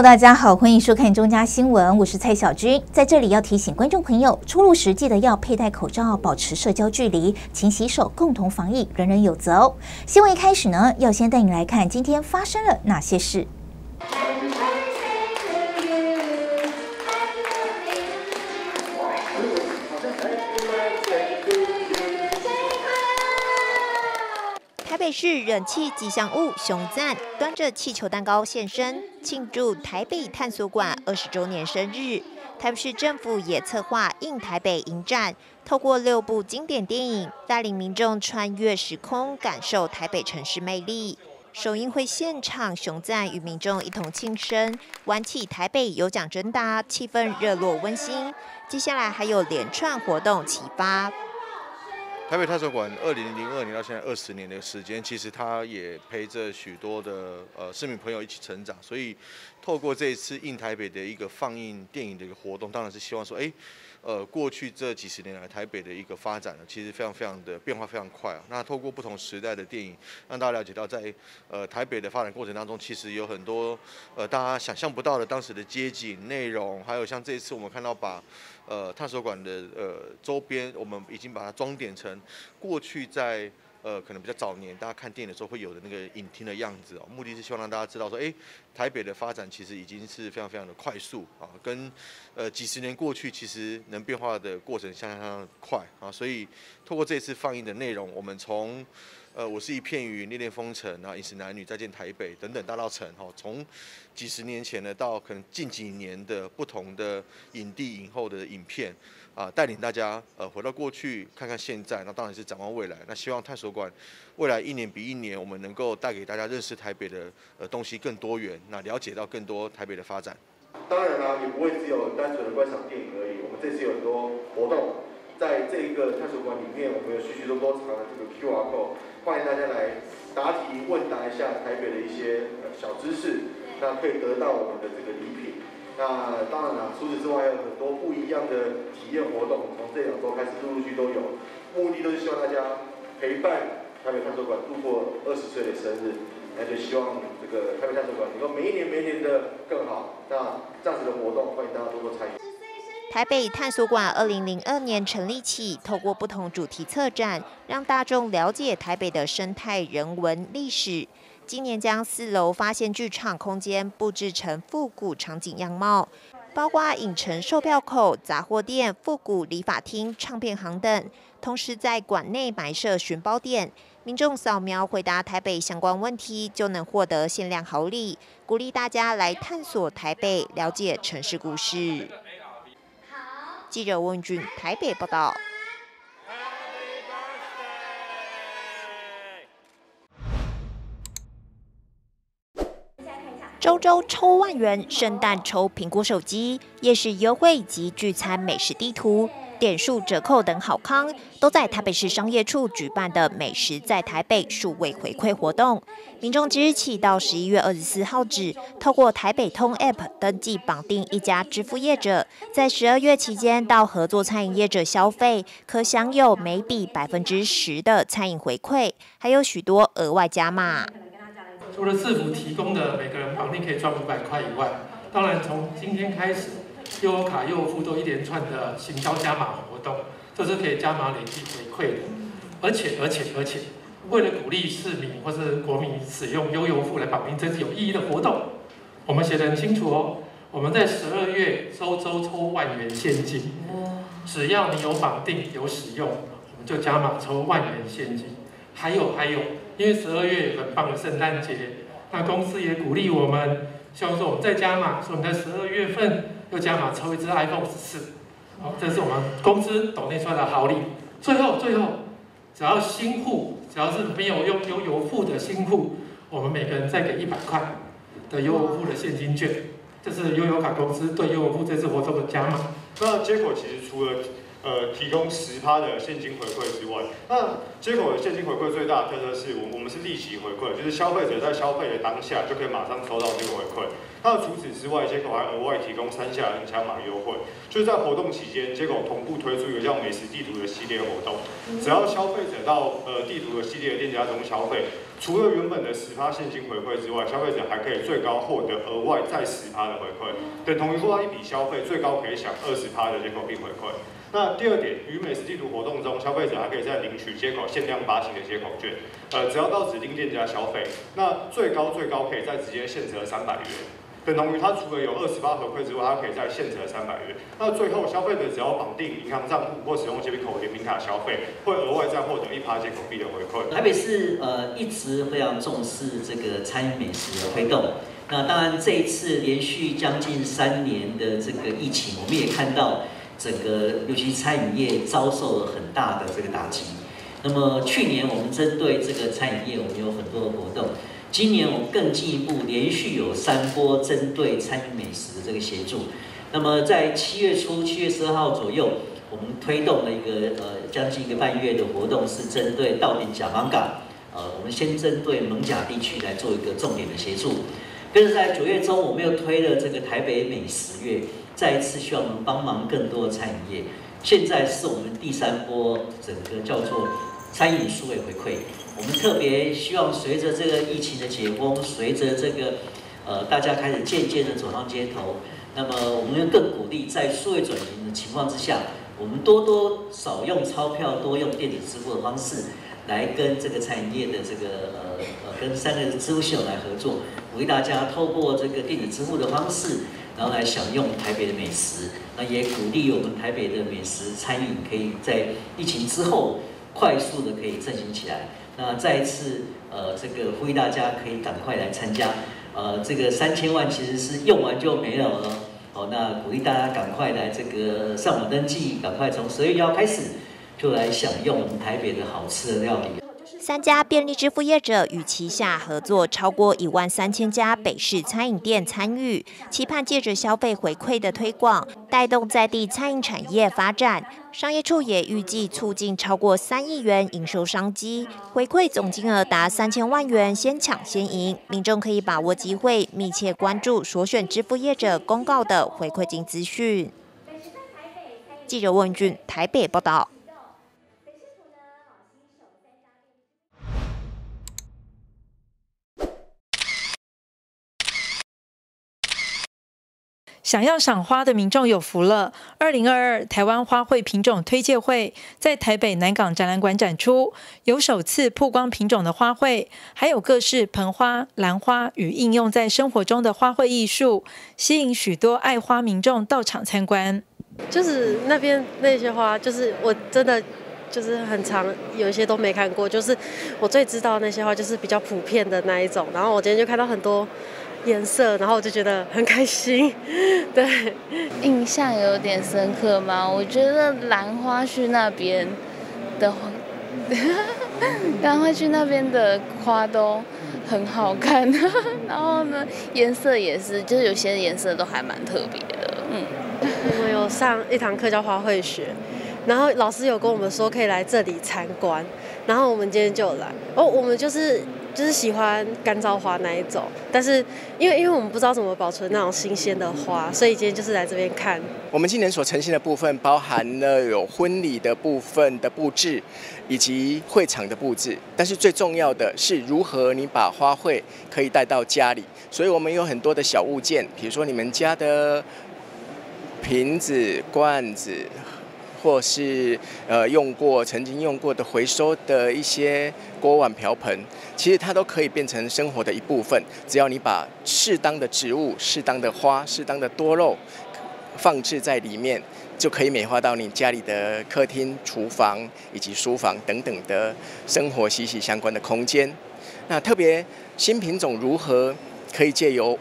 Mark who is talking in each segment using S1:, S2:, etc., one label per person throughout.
S1: 大家好，欢迎收看中嘉新闻，我是蔡小军，在这里要提醒观众朋友，出入时记得要佩戴口罩，保持社交距离，勤洗手，共同防疫，人人有责哦。新闻一开始呢，要先带你来看今天发生了哪些事。
S2: 台北市人气吉祥物熊赞端着气球蛋糕现身，庆祝台北探索馆二十周年生日。台北市政府也策划“印台北迎战”，透过六部经典电影，带领民众穿越时空，感受台北城市魅力。首映会现场，熊赞与民众一同庆生，玩起台北有奖征答，气氛热络温馨。接下来还有连串活动启发。
S3: 台北探索馆二零零二年到现在二十年的时间，其实他也陪着许多的呃市民朋友一起成长。所以，透过这一次印台北的一个放映电影的一个活动，当然是希望说，哎，呃，过去这几十年来台北的一个发展呢，其实非常非常的变化非常快啊。那透过不同时代的电影，让大家了解到，在呃台北的发展过程当中，其实有很多呃大家想象不到的当时的街景内容，还有像这一次我们看到把。呃，探索馆的呃周边，我们已经把它装点成过去在呃可能比较早年大家看电影的时候会有的那个影厅的样子哦。目的是希望让大家知道说，哎，台北的发展其实已经是非常非常的快速啊，跟呃几十年过去其实能变化的过程相当相当快啊。所以透过这次放映的内容，我们从呃，我是一片云，恋恋风尘，然后饮食男女，再见台北等等大道城哈，从几十年前呢到可能近几年的不同的影帝影后的影片啊，带领大家呃回到过去看看现在，那当然是展望未来。那希望探索馆未来一年比一年，我们能够带给大家认识台北的呃东西更多元，那了解到更多台北的发展。
S4: 当然啦，也不会只有单纯的观赏电影而已，我们这次有很多活动。在这一个探索馆里面，我们有许许多多藏的这个 QR code，欢迎大家来答题问答一下台北的一些小知识，那可以得到我们的这个。那当然了，除此之外还有很多不一样的体验活动，从这两周开始陆陆续都有，目的都是希望大家陪伴台北探索馆度过二十岁的生日，那就希望这个台北探索馆能够每一年每一年的更好。那这样子的活动，欢迎大家多多参与。
S2: 台北探索馆二零零二年成立起，透过不同主题策展，让大众了解台北的生态、人文、历史。今年将四楼发现剧场空间布置成复古场景样貌，包括影城售票口、杂货店、复古理发厅、唱片行等。同时在馆内埋设寻宝点，民众扫描回答台北相关问题，就能获得限量好礼，鼓励大家来探索台北，了解城市故事。记者温俊台北报道。周周抽万元，圣诞抽苹果手机，夜市优惠及聚餐美食地图。点数折扣等好康，都在台北市商业处举办的“美食在台北”数位回馈活动。民众即日起到十一月二十四号止，透过台北通 App 登记绑定一家支付业者，在十二月期间到合作餐饮业者消费，可享有每笔百分之十的餐饮回馈，还有许多额外加码。
S5: 除了政府提供的每个人绑定可以赚五百块以外，当然从今天开始。优游卡、优游付都一连串的行销加码活动，这是可以加码累积回馈的。而且，而且，而且，为了鼓励市民或是国民使用优游付来绑定，这是有意义的活动。我们写的很清楚哦，我们在十二月周周抽万元现金，只要你有绑定、有使用，我们就加码抽万元现金。还有，还有，因为十二月很棒的圣诞节，那公司也鼓励我们，希望说我们再加码，说我们在十二月份。又加码抽一支 iPhone 十四，好，这是我们公司抖内出来的好礼。最后，最后，只要新户，只要是没有用悠游付的新户，我们每个人再给一百块的悠游付的现金券。这是悠游卡公司对悠游付这次活动的加码。
S6: 那结果其实除了
S7: 呃，提供十趴的现金回馈之外，那接口的现金回馈最大的特色是我我们是立即回馈，就是消费者在消费的当下就可以马上收到这个回馈。那除此之外，接口还额外提供三下 N 加码优惠，就是在活动期间，接口同步推出一个叫美食地图的系列活动，只要消费者到呃地图的系列店家中消费，除了原本的十趴现金回馈之外，消费者还可以最高获得额外再十趴的回馈，等同于做到一笔消费最高可以享二十趴的接口币回馈。那第二点，与美食地图活动中，消费者还可以在领取接口限量发行的接口券，呃，只要到指定店家消费，那最高最高可以再直接现折三百元，等同于它除了有二十八回馈之外，它可以再现折三百元。那最后消费者只要绑定银行账户或使用接口联名卡消费，会额外再获得一趴接口币的回馈。
S8: 台北市呃一直非常重视这个餐饮美食的推动，那当然这一次连续将近三年的这个疫情，我们也看到。整个尤其餐饮业遭受了很大的这个打击。那么去年我们针对这个餐饮业，我们有很多的活动。今年我们更进一步，连续有三波针对餐饮美食的这个协助。那么在七月初，七月十二号左右，我们推动了一个呃将近一个半月的活动，是针对稻顶甲方港。呃，我们先针对蒙甲地区来做一个重点的协助。跟着在九月中，我们又推了这个台北美食月。再一次需要我们帮忙更多的餐饮业。现在是我们第三波整个叫做餐饮数位回馈。我们特别希望随着这个疫情的解封，随着这个呃大家开始渐渐的走上街头，那么我们更鼓励在数位转型的情况之下，我们多多少用钞票，多用电子支付的方式，来跟这个餐饮业的这个呃呃跟三个支付系统来合作，鼓励大家透过这个电子支付的方式。然后来享用台北的美食，那也鼓励我们台北的美食餐饮可以在疫情之后快速的可以振兴起来。那再一次，呃，这个呼吁大家可以赶快来参加。呃，这个三千万其实是用完就没了了。好，那鼓励大家赶快来这个上网登记，赶快从十月一号开始就来享用我们台北的好吃的料理。
S2: 三家便利支付业者与旗下合作超过一万三千家北市餐饮店参与，期盼借着消费回馈的推广，带动在地餐饮产业发展。商业处也预计促进超过三亿元营收商机，回馈总金额达三千万元，先抢先赢。民众可以把握机会，密切关注所选支付业者公告的回馈金资讯。记者问俊台北报道。
S9: 想要赏花的民众有福了！二零二二台湾花卉品种推介会在台北南港展览馆展出，有首次曝光品种的花卉，还有各式盆花、兰花与应用在生活中的花卉艺术，吸引许多爱花民众到场参观。
S10: 就是那边那些花，就是我真的就是很长，有一些都没看过。就是我最知道那些花，就是比较普遍的那一种。然后我今天就看到很多。颜色，然后我就觉得很开心。对，
S11: 印象有点深刻吗？我觉得兰花区那边的，兰花区那边的花都很好看。然后呢，颜色也是，就是有些颜色都还蛮特别的。嗯，
S10: 我们有上一堂课叫花卉学，然后老师有跟我们说可以来这里参观，然后我们今天就来。哦，我们就是。就是喜欢干燥花那一种，但是因为因为我们不知道怎么保存那种新鲜的花，所以今天就是来这边看。
S12: 我们今年所呈现的部分包含了有婚礼的部分的布置，以及会场的布置，但是最重要的是如何你把花卉可以带到家里。所以我们有很多的小物件，比如说你们家的瓶子、罐子。或是呃用过、曾经用过的回收的一些锅碗瓢盆，其实它都可以变成生活的一部分。只要你把适当的植物、适当的花、适当的多肉放置在里面，就可以美化到你家里的客厅、厨房以及书房等等的生活息息相关的空间。那特别新品种如何可以借由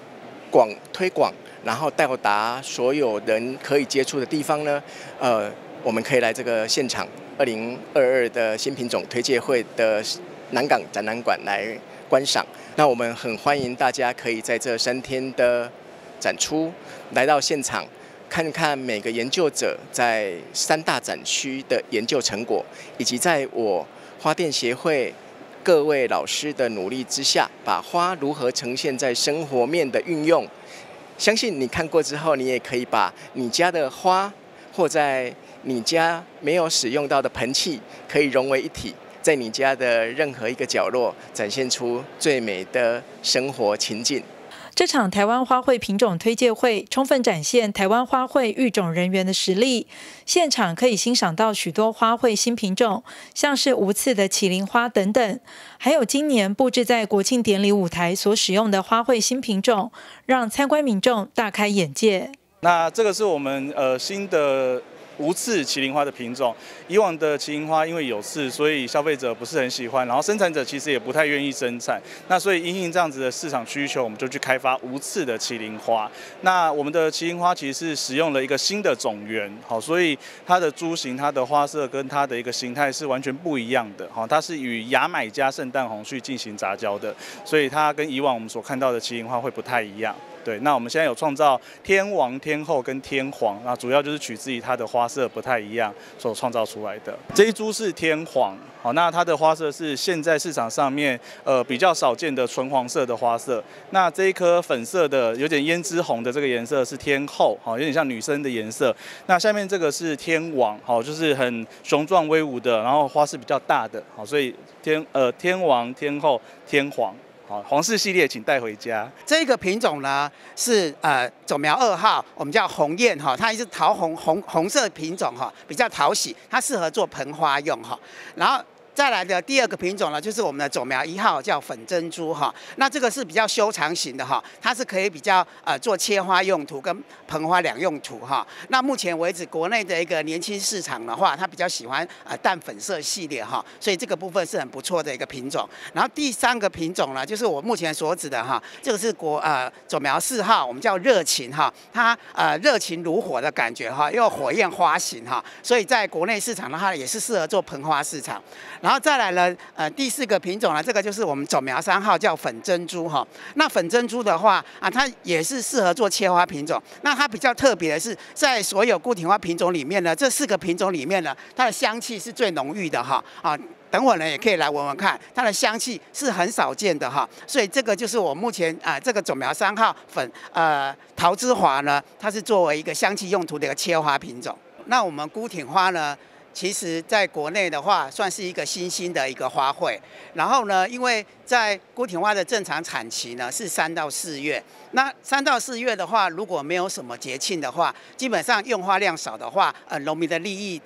S12: 广推广，然后到达所有人可以接触的地方呢？呃。我们可以来这个现场，二零二二的新品种推介会的南港展览馆来观赏。那我们很欢迎大家可以在这三天的展出来到现场，看看每个研究者在三大展区的研究成果，以及在我花店协会各位老师的努力之下，把花如何呈现在生活面的运用。相信你看过之后，你也可以把你家的花，或在你家没有使用到的盆器，可以融为一体，在你家的任何一个角落，展现出最美的生活情境。
S9: 这场台湾花卉品种推介会，充分展现台湾花卉育种人员的实力。现场可以欣赏到许多花卉新品种，像是无刺的麒麟花等等，还有今年布置在国庆典礼舞台所使用的花卉新品种，让参观民众大开眼界。
S13: 那这个是我们呃新的。无刺麒麟花的品种，以往的麒麟花因为有刺，所以消费者不是很喜欢，然后生产者其实也不太愿意生产。那所以因应这样子的市场需求，我们就去开发无刺的麒麟花。那我们的麒麟花其实是使用了一个新的种源，好，所以它的株型、它的花色跟它的一个形态是完全不一样的。好，它是与牙买加圣诞红去进行杂交的，所以它跟以往我们所看到的麒麟花会不太一样。对，那我们现在有创造天王、天后跟天皇，那主要就是取自于它的花色不太一样所创造出来的。这一株是天皇，好，那它的花色是现在市场上面呃比较少见的纯黄色的花色。那这一颗粉色的有点胭脂红的这个颜色是天后，好，有点像女生的颜色。那下面这个是天王，好，就是很雄壮威武的，然后花是比较大的，好，所以天呃天王、天后、天皇。好，皇室系列请带回家。
S14: 这个品种呢是呃种苗二号，我们叫红艳哈，它也是桃红红红色品种哈，比较讨喜，它适合做盆花用哈。然后。再来的第二个品种呢，就是我们的种苗一号，叫粉珍珠哈。那这个是比较修长型的哈，它是可以比较呃做切花用途跟盆花两用途哈。那目前为止，国内的一个年轻市场的话，它比较喜欢呃淡粉色系列哈，所以这个部分是很不错的一个品种。然后第三个品种呢，就是我目前所指的哈，这个是国呃种苗四号，我们叫热情哈，它呃热情如火的感觉哈，又火焰花型哈，所以在国内市场的话，也是适合做盆花市场。然后然后再来呢，呃，第四个品种呢，这个就是我们种苗三号，叫粉珍珠哈。那粉珍珠的话啊，它也是适合做切花品种。那它比较特别的是，在所有固体花品种里面呢，这四个品种里面呢，它的香气是最浓郁的哈。啊，等会儿呢也可以来闻闻看，它的香气是很少见的哈。所以这个就是我目前啊，这个种苗三号粉呃桃之华呢，它是作为一个香气用途的一个切花品种。那我们孤挺花呢？其实，在国内的话，算是一个新兴的一个花卉。然后呢，因为在孤挺花的正常产期呢是三到四月。那三到四月的话，如果没有什么节庆的话，基本上用花量少的话，呃，农民的利益、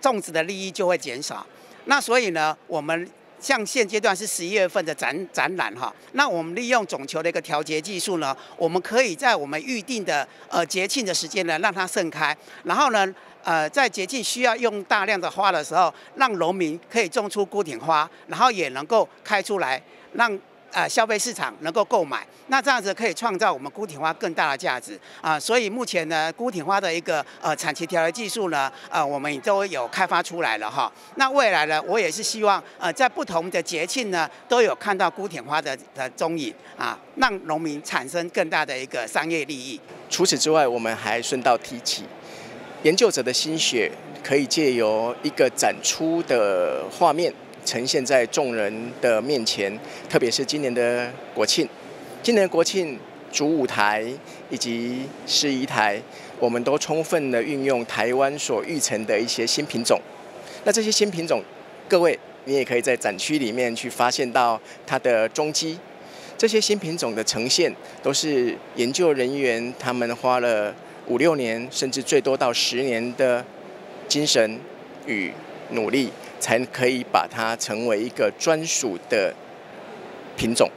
S14: 种植的利益就会减少。那所以呢，我们像现阶段是十一月份的展展览哈，那我们利用种球的一个调节技术呢，我们可以在我们预定的呃节庆的时间呢，让它盛开。然后呢。呃，在节庆需要用大量的花的时候，让农民可以种出孤挺花，然后也能够开出来，让呃消费市场能够购买。那这样子可以创造我们孤挺花更大的价值啊！所以目前呢，孤挺花的一个呃产期调节技术呢，呃，我们都有开发出来了哈。那未来呢，我也是希望呃，在不同的节庆呢，都有看到孤挺花的的踪影啊，让农民产生更大的一个商业利益。
S12: 除此之外，我们还顺道提起。研究者的心血可以借由一个展出的画面呈现在众人的面前，特别是今年的国庆，今年国庆主舞台以及试衣台，我们都充分的运用台湾所育成的一些新品种。那这些新品种，各位你也可以在展区里面去发现到它的踪迹。这些新品种的呈现，都是研究人员他们花了。五六年，甚至最多到十年的精神与努力，才可以把它成为一个专属的品种，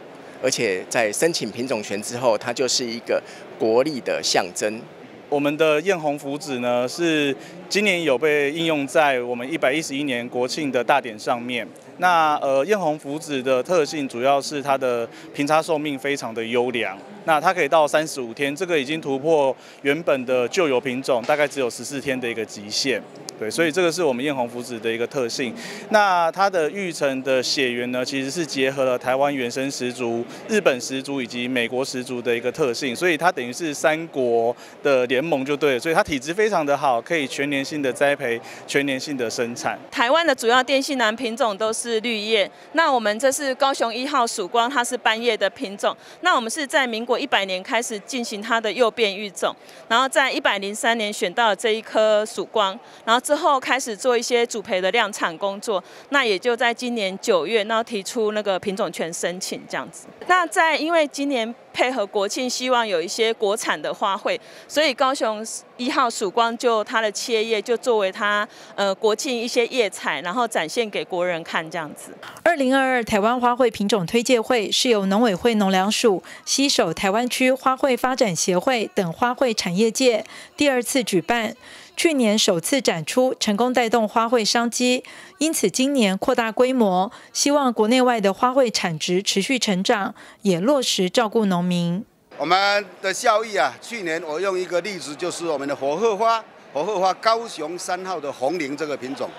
S12: 而且在申请品种权之后，它就是一个国力的象征。
S13: 我们的艳红福子呢，是今年有被应用在我们一百一十一年国庆的大典上面。那呃，艳红福子的特性主要是它的平差寿命非常的优良，那它可以到三十五天，这个已经突破原本的旧有品种大概只有十四天的一个极限。对，所以这个是我们艳红福子的一个特性。那它的育成的血缘呢，其实是结合了台湾原生石竹、日本石竹以及美国石竹的一个特性，所以它等于是三国的联盟就对了。所以它体质非常的好，可以全年性的栽培、全年性的生产。
S15: 台湾的主要电信兰品种都是绿叶，那我们这是高雄一号曙光，它是斑叶的品种。那我们是在民国一百年开始进行它的诱变育种，然后在一百零三年选到了这一颗曙光，然后之后开始做一些主培的量产工作。那也就在今年九月，那提出那个品种权申请这样子。那在因为今年。配合国庆，希望有一些国产的花卉，所以高雄一号曙光就它的切叶就作为它呃国庆一些叶彩，然后展现给国人看这样子。
S9: 二零二二台湾花卉品种推介会是由农委会农粮署携手台湾区花卉发展协会等花卉产业界第二次举办。去年首次展出，成功带动花卉商机，因此今年扩大规模，希望国内外的花卉产值持续成长，也落实照顾农民。
S16: 我们的效益啊，去年我用一个例子，就是我们的火鹤花，火鹤花高雄三号的红菱这个品种，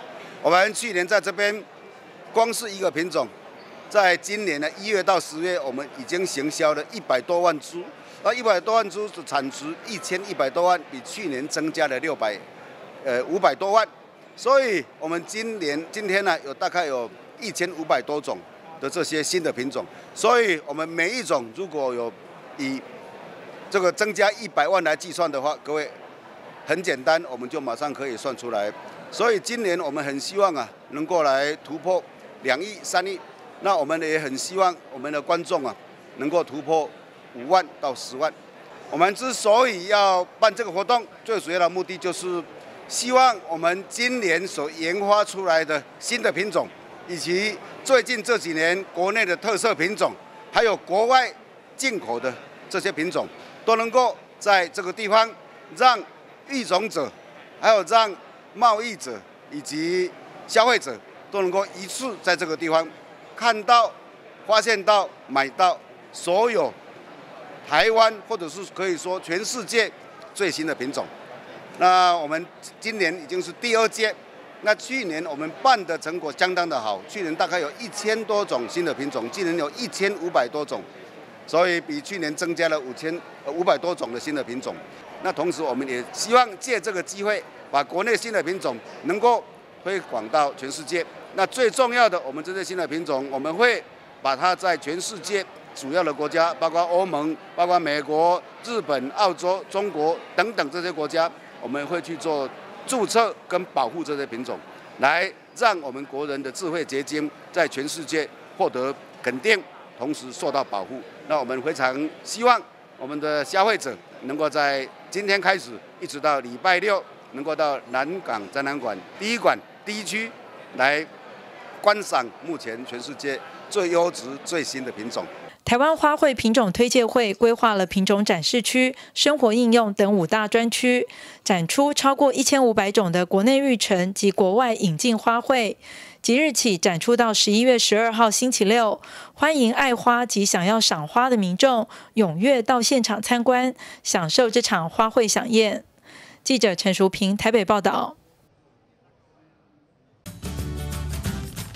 S16: 我们去年在这边，光是一个品种，在今年的一月到十月，我们已经行销了一百多万株。那一百多万株的产值一千一百多万，比去年增加了六百，呃五百多万。所以，我们今年今天呢，有大概有一千五百多种的这些新的品种。所以，我们每一种如果有以这个增加一百万来计算的话，各位很简单，我们就马上可以算出来。所以，今年我们很希望啊，能够来突破两亿、三亿。那我们也很希望我们的观众啊，能够突破。五万到十万，我们之所以要办这个活动，最主要的目的就是希望我们今年所研发出来的新的品种，以及最近这几年国内的特色品种，还有国外进口的这些品种，都能够在这个地方让育种者，还有让贸易者以及消费者都能够一次在这个地方看到、发现到、买到所有。台湾或者是可以说全世界最新的品种，那我们今年已经是第二届，那去年我们办的成果相当的好，去年大概有一千多种新的品种，今年有一千五百多种，所以比去年增加了五千五百多种的新的品种。那同时我们也希望借这个机会，把国内新的品种能够推广到全世界。那最重要的，我们这些新的品种，我们会把它在全世界。主要的国家包括欧盟、包括美国、日本、澳洲、中国等等这些国家，我们会去做注册跟保护这些品种，来让我们国人的智慧结晶在全世界获得肯定，同时受到保护。那我们非常希望我们的消费者能够在今天开始，一直到礼拜六，能够到南港展览馆第一馆第一区来观赏目前全世界最优质、最新的品种。
S9: 台湾花卉品种推介会规划了品种展示区、生活应用等五大专区，展出超过一千五百种的国内育成及国外引进花卉。即日起展出到十一月十二号星期六，欢迎爱花及想要赏花的民众踊跃到现场参观，享受这场花卉飨宴。记者陈淑平台北报道。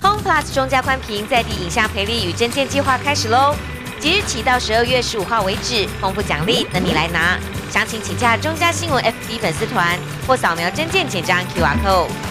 S2: Home Plus 中加宽屏在地影像赔率与证件计划开始喽！即日起到十二月十五号为止，丰富奖励等你来拿。详情请加中嘉新闻 FB 粉丝团或扫描真件简章 QR code。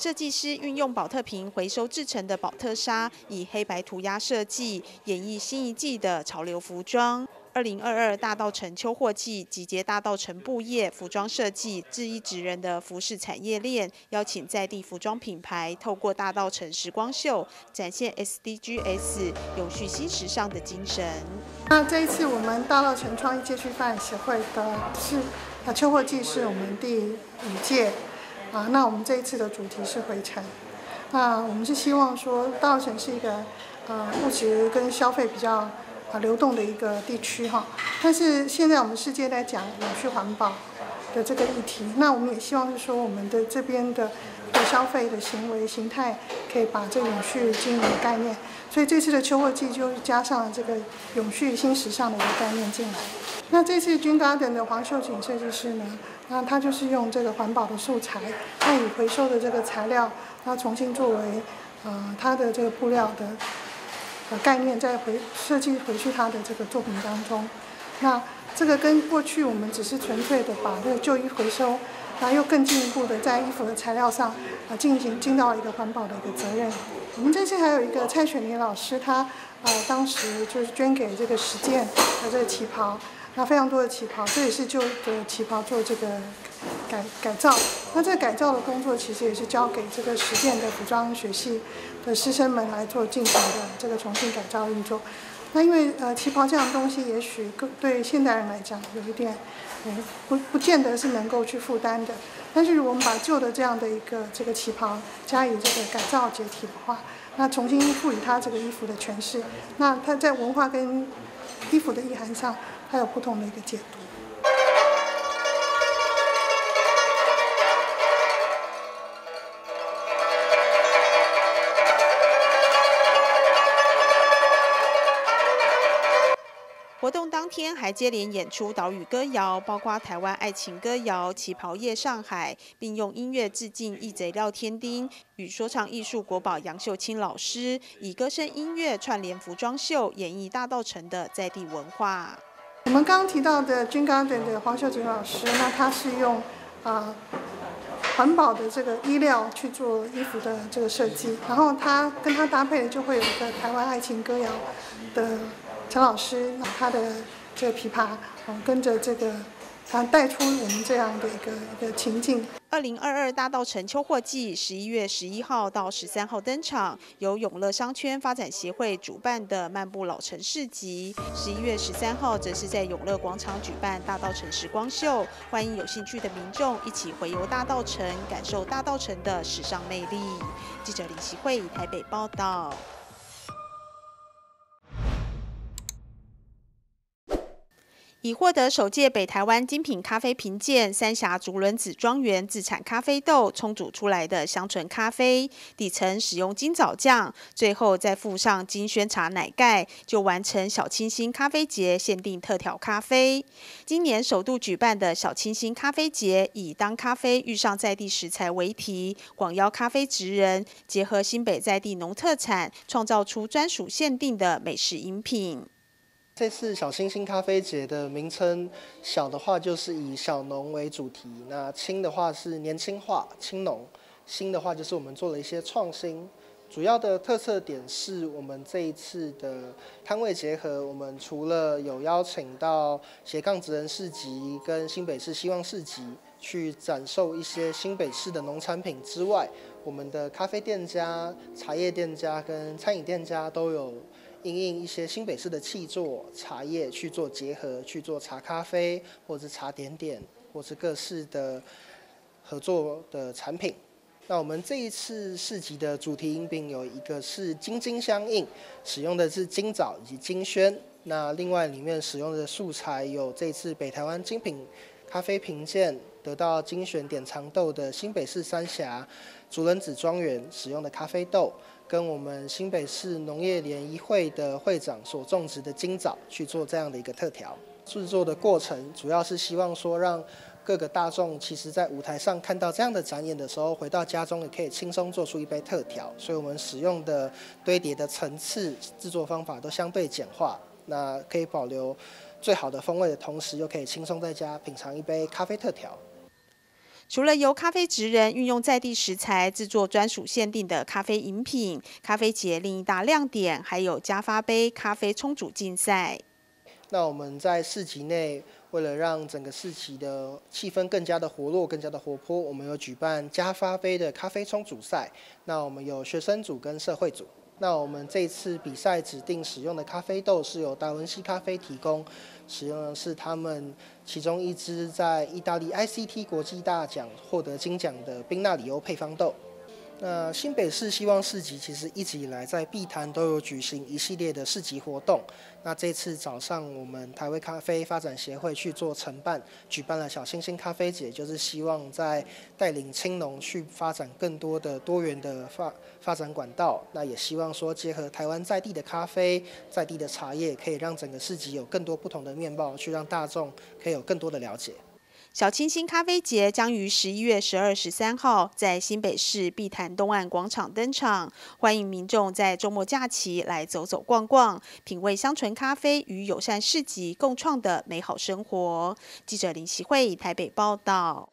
S17: 设计师运用宝特瓶回收制成的宝特纱，以黑白涂鸦设计，演绎新一季的潮流服装。二零二二大道城秋货季集结大道城布业、服装设计、制衣职人的服饰产业链，邀请在地服装品牌透过大道城时光秀，展现 SDGs 永续新时尚的精神。
S18: 那这一次我们大道城创意街区发展协会的是秋货季是我们第五届。啊，那我们这一次的主题是回程。那我们是希望说，稻城是一个呃物质跟消费比较啊流动的一个地区哈。但是现在我们世界在讲永续环保的这个议题，那我们也希望是说，我们的这边的的消费的行为形态可以把这永续经营的概念。所以这次的秋货季就加上了这个永续新时尚的一个概念进来。那这次君 garden 的黄秀锦设计师呢？那他就是用这个环保的素材，那以回收的这个材料，他重新作为，呃，他的这个布料的，呃概念，再回设计回去他的这个作品当中。那这个跟过去我们只是纯粹的把这个旧衣回收，然后又更进一步的在衣服的材料上，啊进行尽到一个环保的一个责任。我们这次还有一个蔡雪妮老师，她呃当时就是捐给这个实践的这个旗袍。那非常多的旗袍，这也是旧的旗袍做这个改改造。那这个改造的工作其实也是交给这个实践的服装学系的师生们来做进行的这个重新改造运作。那因为呃旗袍这样东西，也许对现代人来讲有一点，嗯不不见得是能够去负担的。但是如果我们把旧的这样的一个这个旗袍加以这个改造解体的话，那重新赋予它这个衣服的诠释，那它在文化跟衣服的意涵上。还有不同的一个解读。
S17: 活动当天还接连演出岛屿歌谣，包括台湾爱情歌谣《旗袍夜上海》，并用音乐致敬义贼廖天丁与说唱艺术国宝杨秀清老师，以歌声音乐串联服装秀，演绎大道城的在地文化。
S18: 我们刚刚提到的军港点的黄秀锦老师，那他是用啊环保的这个衣料去做衣服的这个设计，然后他跟他搭配就会有一个台湾爱情歌谣的陈老师，那他的这个琵琶，嗯，跟着这个。它带出我们这样的一个一个情境。
S17: 二零二二大道城秋货季十一月十一号到十三号登场，由永乐商圈发展协会主办的漫步老城市集。十一月十三号则是在永乐广场举办大道城时光秀，欢迎有兴趣的民众一起回游大道城，感受大道城的时尚魅力。记者林习慧台北报道。已获得首届北台湾精品咖啡评鉴，三峡竹轮子庄园自产咖啡豆冲煮出来的香醇咖啡，底层使用金枣酱，最后再附上金萱茶奶盖，就完成小清新咖啡节限定特调咖啡。今年首度举办的小清新咖啡节，以“当咖啡遇上在地食材”为题，广邀咖啡职人，结合新北在地农特产，创造出专属限定的美食饮品。
S19: 这次小星星咖啡节的名称，小的话就是以小农为主题，那轻的话是年轻化、青农，新的话就是我们做了一些创新。主要的特色点是我们这一次的摊位结合，我们除了有邀请到斜杠职人市集跟新北市希望市集去展售一些新北市的农产品之外，我们的咖啡店家、茶叶店家跟餐饮店家都有。应应一些新北市的气作茶叶去做结合，去做茶咖啡，或者是茶点点，或是各式的合作的产品。那我们这一次市集的主题饮品有一个是金金相应，使用的是金枣以及金萱，那另外里面使用的素材有这次北台湾精品咖啡评鉴得到精选典藏豆的新北市三峡竹人子庄园使用的咖啡豆，跟我们新北市农业联谊会的会长所种植的金枣去做这样的一个特调。制作的过程主要是希望说让各个大众其实在舞台上看到这样的展演的时候，回到家中也可以轻松做出一杯特调。所以我们使用的堆叠的层次、制作方法都相对简化，那可以保留最好的风味的同时，又可以轻松在家品尝一杯咖啡特调。
S17: 除了由咖啡职人运用在地食材制作专属限定的咖啡饮品，咖啡节另一大亮点还有加发杯咖啡冲煮竞赛。
S19: 那我们在市集内，为了让整个市集的气氛更加的活络、更加的活泼，我们有举办加发杯的咖啡冲煮赛。那我们有学生组跟社会组。那我们这次比赛指定使用的咖啡豆是由达文西咖啡提供，使用的是他们其中一支在意大利 ICT 国际大奖获得金奖的冰纳里欧配方豆。那新北市希望市集其实一直以来在碧潭都有举行一系列的市集活动。那这次早上我们台湾咖啡发展协会去做承办，举办了小星星咖啡节，就是希望在带领青农去发展更多的多元的发发展管道。那也希望说结合台湾在地的咖啡、在地的茶叶，可以让整个市集有更多不同的面貌，去让大众可以有更多的了解。
S17: 小清新咖啡节将于十一月十二、十三号在新北市碧潭东岸广场登场，欢迎民众在周末假期来走走逛逛，品味香醇咖啡与友善市集共创的美好生活。记者林习慧台北报道。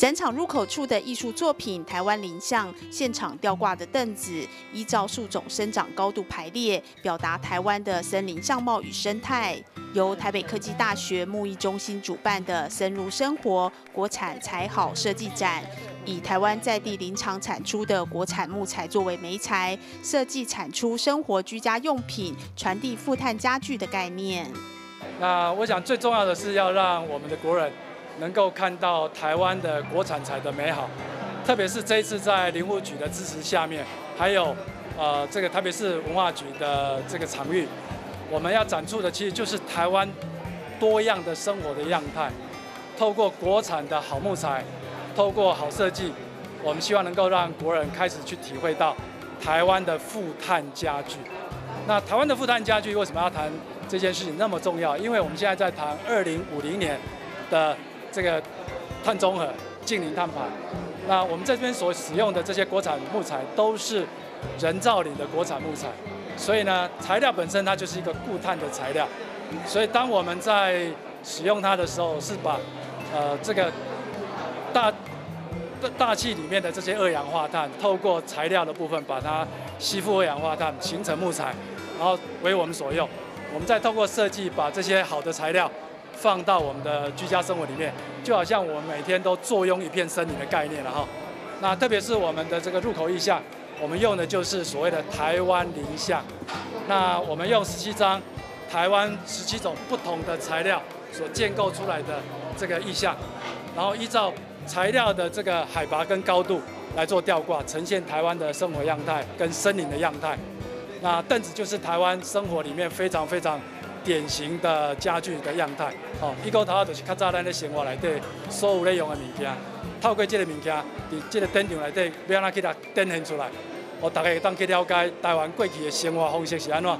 S17: 展场入口处的艺术作品《台湾林像》，现场吊挂的凳子依照树种生长高度排列，表达台湾的森林相貌与生态。由台北科技大学木艺中心主办的“森如生活”国产才好设计展，以台湾在地林场产出的国产木材作为媒材，设计产出生活居家用品，传递负碳家具的概念。
S20: 那我想最重要的是要让我们的国人。能够看到台湾的国产材的美好，特别是这一次在林务局的支持下面，还有呃这个特别是文化局的这个场域，我们要展出的其实就是台湾多样的生活的样态。透过国产的好木材，透过好设计，我们希望能够让国人开始去体会到台湾的富碳家具。那台湾的富碳家具为什么要谈这件事情那么重要？因为我们现在在谈二零五零年的。这个碳中和、近零碳排，那我们这边所使用的这些国产木材都是人造林的国产木材，所以呢，材料本身它就是一个固碳的材料，所以当我们在使用它的时候，是把呃这个大大气里面的这些二氧化碳，透过材料的部分把它吸附二氧化碳，形成木材，然后为我们所用。我们再透过设计，把这些好的材料。放到我们的居家生活里面，就好像我们每天都坐拥一片森林的概念了哈。那特别是我们的这个入口意象，我们用的就是所谓的台湾林象。那我们用十七张台湾十七种不同的材料所建构出来的这个意象，然后依照材料的这个海拔跟高度来做吊挂，呈现台湾的生活样态跟森林的样态。那凳子就是台湾生活里面非常非常。典型的家具的样态，哦，一个头啊就是较早咱咧生活内底所有咧用的物件，透过这个物件，伫这个展场内底，要安怎去它展现出来，我大概当去了解台湾过去的生活方式是安怎。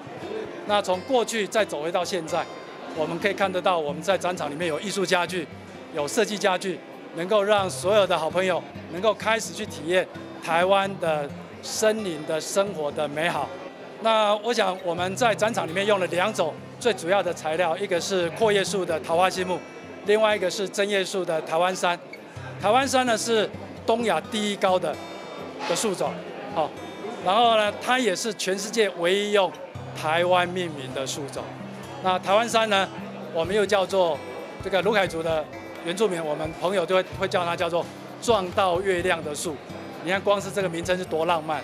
S20: 那从过去再走回到现在，我们可以看得到，我们在展场里面有艺术家具，有设计家具，能够让所有的好朋友能够开始去体验台湾的森林的生活的美好。那我想我们在展场里面用了两种。最主要的材料，一个是阔叶树的桃花心木，另外一个是针叶树的台湾杉。台湾杉呢是东亚第一高的的树种，好，然后呢，它也是全世界唯一用台湾命名的树种。那台湾杉呢，我们又叫做这个卢凯族的原住民，我们朋友都会会叫它叫做撞到月亮的树。你看，光是这个名称是多浪漫。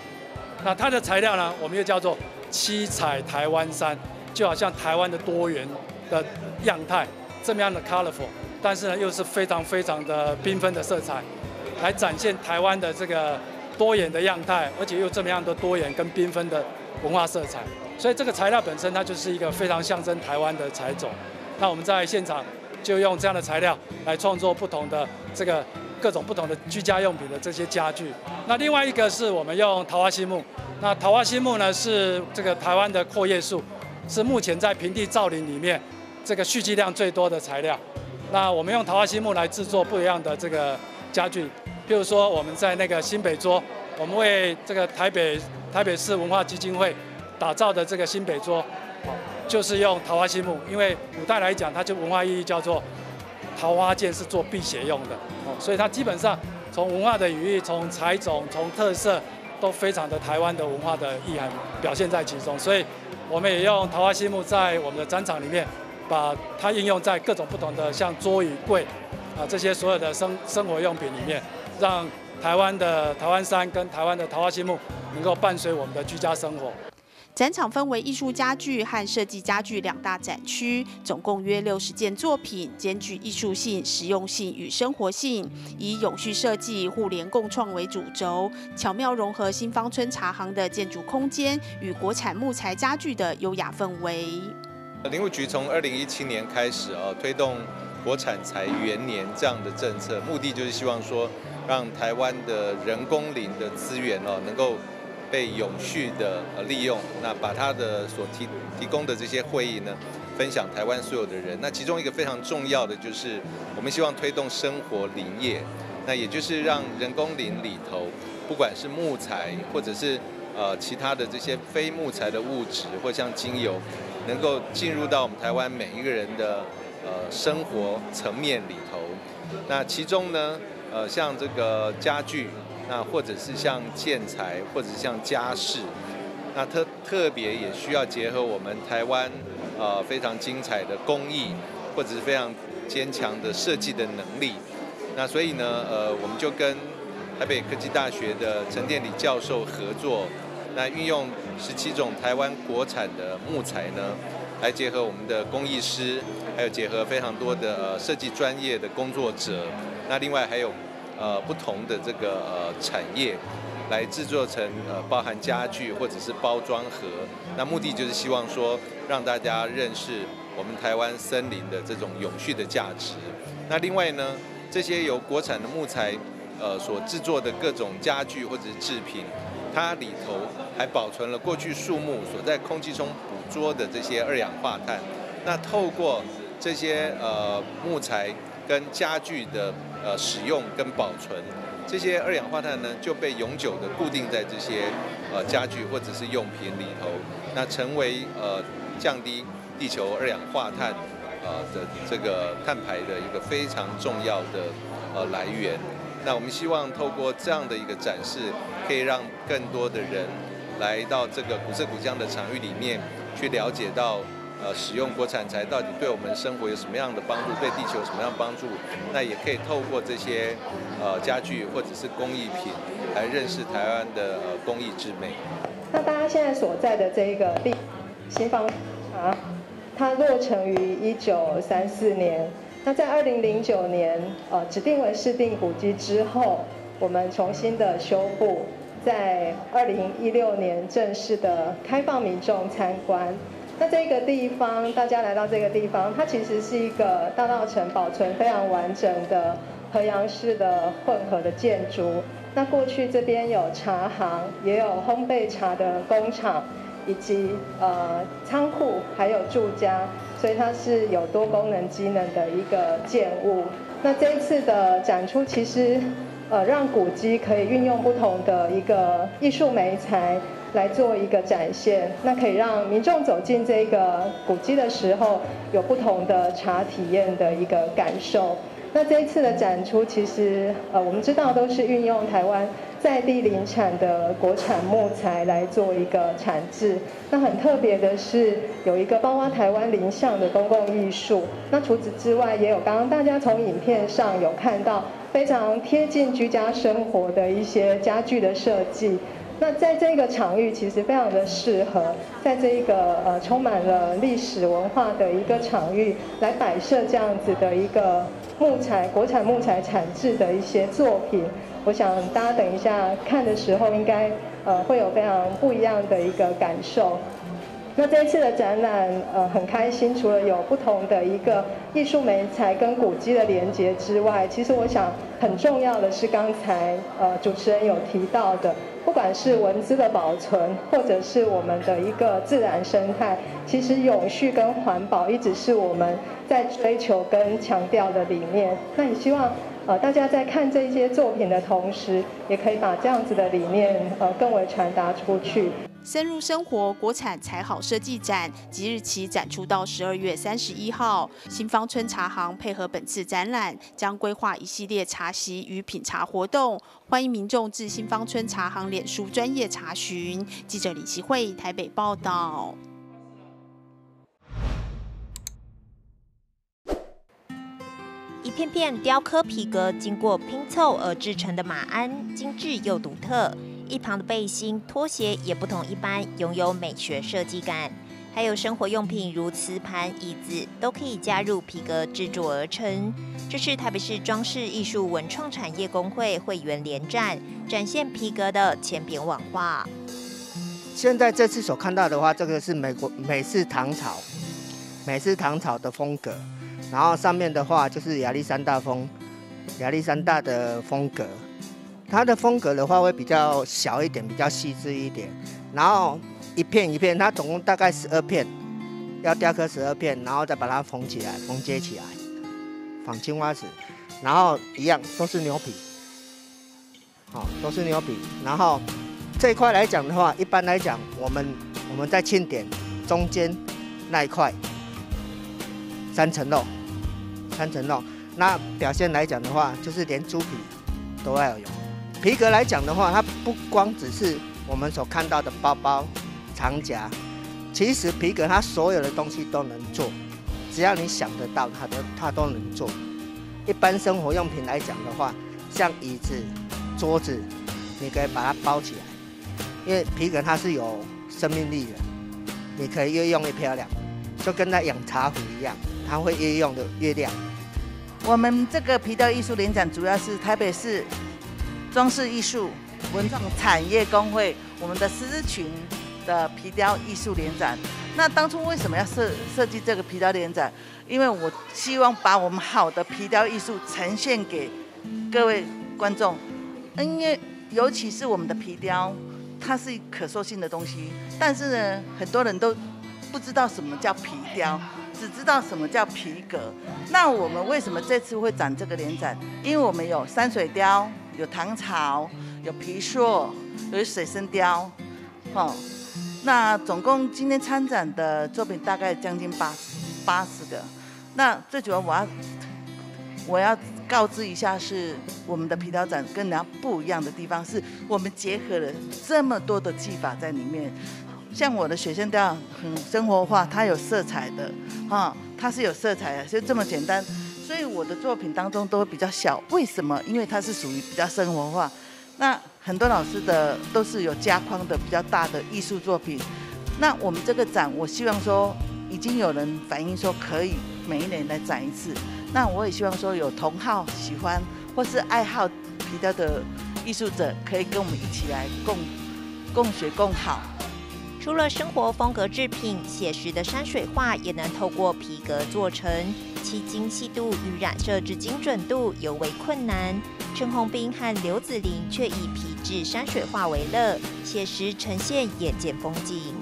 S20: 那它的材料呢，我们又叫做七彩台湾杉。就好像台湾的多元的样态，这么样的 colorful，但是呢又是非常非常的缤纷的色彩，来展现台湾的这个多元的样态，而且又这么样的多元跟缤纷的文化色彩。所以这个材料本身它就是一个非常象征台湾的材种。那我们在现场就用这样的材料来创作不同的这个各种不同的居家用品的这些家具。那另外一个是我们用桃花心木。那桃花心木呢是这个台湾的阔叶树，是目前在平地造林里面这个蓄积量最多的材料。那我们用桃花心木来制作不一样的这个家具，譬如说我们在那个新北桌，我们为这个台北台北市文化基金会。打造的这个新北桌，就是用桃花心木，因为古代来讲，它就文化意义叫做桃花剑是做辟邪用的，哦，所以它基本上从文化的语义、从材种、从特色都非常的台湾的文化的意涵表现在其中，所以我们也用桃花心木在我们的展场里面，把它应用在各种不同的像桌椅柜啊这些所有的生生活用品里面，让台湾的台湾山跟台湾的桃花心木能够伴随我们的居家生活。
S17: 展场分为艺术家具和设计家具两大展区，总共约六十件作品，兼具艺术性、实用性与生活性，以永续设计、互联共创为主轴，巧妙融合新芳村茶行的建筑空间与国产木材家具的优雅氛围。
S21: 林务局从二零一七年开始哦，推动国产材元年这样的政策，目的就是希望说，让台湾的人工林的资源哦，能够。被永续的呃利用，那把他的所提提供的这些会议呢，分享台湾所有的人。那其中一个非常重要的就是，我们希望推动生活林业，那也就是让人工林里头，不管是木材或者是呃其他的这些非木材的物质，或像精油，能够进入到我们台湾每一个人的呃生活层面里头。那其中呢，呃像这个家具。那或者是像建材，或者是像家饰，那特特别也需要结合我们台湾呃非常精彩的工艺，或者是非常坚强的设计的能力。那所以呢，呃，我们就跟台北科技大学的陈殿礼教授合作，那运用十七种台湾国产的木材呢，来结合我们的工艺师，还有结合非常多的呃设计专业的工作者。那另外还有。呃，不同的这个呃产业来制作成呃包含家具或者是包装盒，那目的就是希望说让大家认识我们台湾森林的这种永续的价值。那另外呢，这些由国产的木材呃所制作的各种家具或者是制品，它里头还保存了过去树木所在空气中捕捉的这些二氧化碳。那透过这些呃木材跟家具的呃，使用跟保存这些二氧化碳呢，就被永久的固定在这些呃家具或者是用品里头，那成为呃降低地球二氧化碳呃的这个碳排的一个非常重要的呃来源。那我们希望透过这样的一个展示，可以让更多的人来到这个古色古香的场域里面，去了解到。呃，使用国产材到底对我们生活有什么样的帮助？对地球有什么样帮助？那也可以透过这些呃家具或者是工艺品来认识台湾的呃工艺之美。
S22: 那大家现在所在的这一个地新房啊，它落成于一九三四年。那在二零零九年呃指定为市定古迹之后，我们重新的修复，在二零一六年正式的开放民众参观。那这个地方，大家来到这个地方，它其实是一个大道城保存非常完整的河阳式的混合的建筑。那过去这边有茶行，也有烘焙茶的工厂，以及呃仓库，还有住家，所以它是有多功能机能的一个建物。那这一次的展出，其实呃让古迹可以运用不同的一个艺术媒材。来做一个展现，那可以让民众走进这个古迹的时候，有不同的茶体验的一个感受。那这一次的展出，其实呃，我们知道都是运用台湾在地林产的国产木材来做一个产制。那很特别的是，有一个包括台湾林相的公共艺术。那除此之外，也有刚刚大家从影片上有看到非常贴近居家生活的一些家具的设计。那在这个场域其实非常的适合，在这一个呃充满了历史文化的一个场域来摆设这样子的一个木材国产木材产制的一些作品。我想大家等一下看的时候，应该呃会有非常不一样的一个感受。那这一次的展览，呃，很开心，除了有不同的一个艺术美材跟古迹的连接之外，其实我想很重要的是刚才呃主持人有提到的，不管是文字的保存，或者是我们的一个自然生态，其实永续跟环保一直是我们在追求跟强调的理念。那也希望呃大家在看这些作品的同时，也可以把这样子的理念呃更为传达出去。
S17: 深入生活国产才好设计展即日起展出到十二月三十一号。新芳村茶行配合本次展览，将规划一系列茶席与品茶活动，欢迎民众至新芳村茶行脸书专业查询。记者李希慧台北报道。
S2: 一片片雕刻皮革经过拼凑而制成的马鞍，精致又独特。一旁的背心、拖鞋也不同一般，拥有美学设计感。还有生活用品如瓷盘、椅子，都可以加入皮革制作而成。这是台北市装饰艺术文创产业工会会员联展，展现皮革的千变万化。
S23: 现在这次所看到的话，这个是美国美式唐朝，美式唐朝的风格。然后上面的话就是亚历山大风，亚历山大的风格。它的风格的话会比较小一点，比较细致一点。然后一片一片，它总共大概十二片，要雕刻十二片，然后再把它缝起来，缝接起来，仿青花瓷。然后一样都是牛皮，好，都是牛皮。然后这一块来讲的话，一般来讲，我们我们在庆典中间那一块三层肉，三层肉。那表现来讲的话，就是连猪皮都要有。皮革来讲的话，它不光只是我们所看到的包包、长夹，其实皮革它所有的东西都能做，只要你想得到，它都它都能做。一般生活用品来讲的话，像椅子、桌子，你可以把它包起来，因为皮革它是有生命力的，你可以越用越漂亮，就跟那养茶壶一样，它会越用的越亮。
S24: 我们这个皮雕艺术联展主要是台北市。装饰艺术文创产业工会，我们的狮子群的皮雕艺术联展。那当初为什么要设设计这个皮雕联展？因为我希望把我们好的皮雕艺术呈现给各位观众。因为尤其是我们的皮雕，它是可塑性的东西，但是呢，很多人都不知道什么叫皮雕，只知道什么叫皮革。那我们为什么这次会展这个联展？因为我们有山水雕。有唐朝，有皮塑，有水生雕，哦，那总共今天参展的作品大概将近八八十个。那最主要我要我要告知一下，是我们的皮雕展跟人家不一样的地方，是我们结合了这么多的技法在里面。像我的水生雕很生活化，它有色彩的，哈，它是有色彩的，就这么简单。所以我的作品当中都会比较小，为什么？因为它是属于比较生活化。那很多老师的都是有加框的比较大的艺术作品。那我们这个展，我希望说已经有人反映说可以每一年来展一次。那我也希望说有同好喜欢或是爱好皮雕的艺术者，可以跟我们一起来共共学共好。
S2: 除了生活风格制品，写实的山水画也能透过皮革做成。其精细度与染色之精准度尤为困难。陈宏斌和刘子玲却以皮质山水画为乐，写实呈现眼见风景。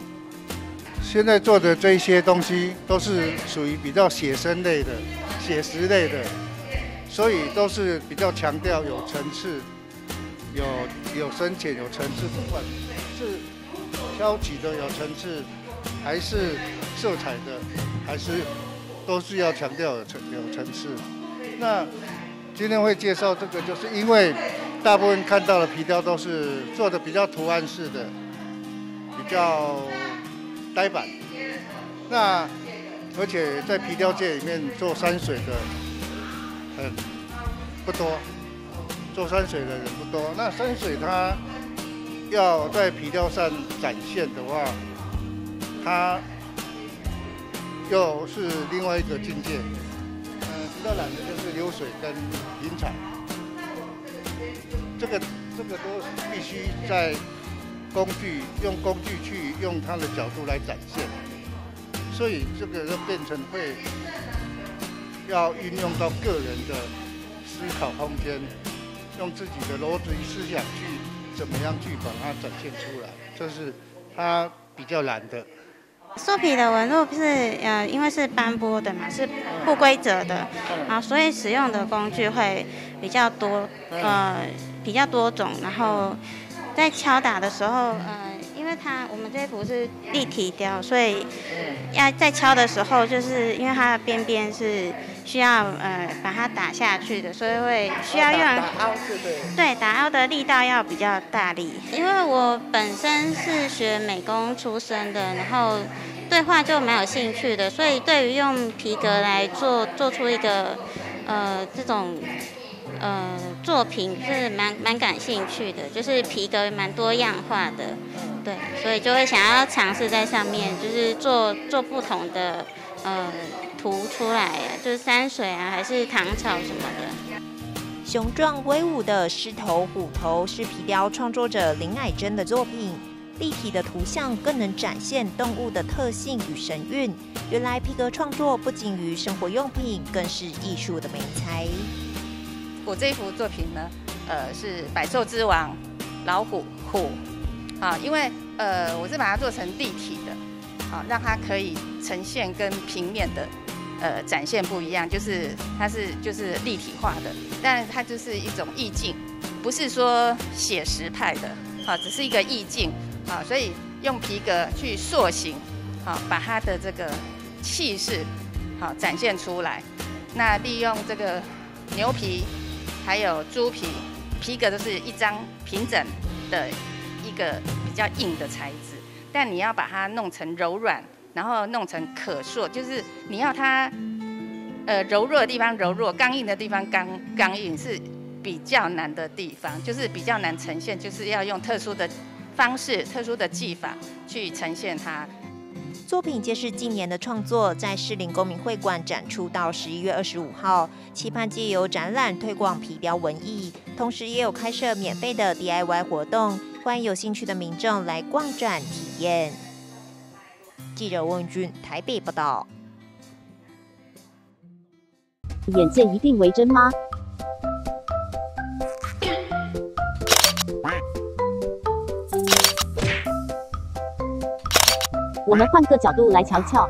S25: 现在做的这些东西都是属于比较写生类的、写实类的，所以都是比较强调有层次、有有深浅、有层次，部分是挑起的有层次，还是色彩的，还是。都是要强调有层有层次。那今天会介绍这个，就是因为大部分看到的皮雕都是做的比较图案式的，比较呆板。那而且在皮雕界里面做山水的很不多，做山水的人不多。那山水它要在皮雕上展现的话，它。又是另外一个境界。嗯，较懒的就是流水跟引产，这个这个都必须在工具用工具去用它的角度来展现，所以这个就变成会要运用到个人的思考空间，用自己的逻辑思想去怎么样去把它展现出来，这是它比较难的。
S26: 树皮的纹路是呃，因为是斑驳的嘛，是不规则的，啊，所以使用的工具会比较多，呃，比较多种。然后在敲打的时候，呃，因为它我们这幅是立体雕，所以要在敲的时候，就是因为它的边边是需要呃把它打下去的，所以会需要用
S23: 打凹是对。
S26: 对，打凹的力道要比较大力。因为我本身是学美工出身的，然后对画就蛮有兴趣的，所以对于用皮革来做做出一个呃这种呃作品是蛮蛮感兴趣的，就是皮革蛮多样化的，对，所以就会想要尝试在上面，就是做做不同的呃图出来，就是山水啊，还是唐朝什么的。
S2: 雄壮威武的狮头、虎头是皮雕创作者林矮珍的作品。立体的图像更能展现动物的特性与神韵。原来皮革创作不仅于生活用品，更是艺术的美材。
S27: 我这一幅作品呢，呃，是百兽之王老虎虎啊，因为呃，我是把它做成立体的，啊，让它可以呈现跟平面的呃展现不一样，就是它是就是立体化的，但它就是一种意境，不是说写实派的，啊，只是一个意境。啊，所以用皮革去塑形，好，把它的这个气势好展现出来。那利用这个牛皮还有猪皮，皮革都是一张平整的一个比较硬的材质，但你要把它弄成柔软，然后弄成可塑，就是你要它呃柔弱的地方柔弱，刚硬的地方刚刚硬，是比较难的地方，就是比较难呈现，就是要用特殊的。方式特殊的技法去呈现它。
S2: 作品皆是近年的创作，在士林公民会馆展出到十一月二十五号，期盼借由展览推广皮雕文艺，同时也有开设免费的 DIY 活动，欢迎有兴趣的民众来逛展体验。记者温君台北报道。
S28: 眼见一定为真吗？我们换个角度来瞧瞧。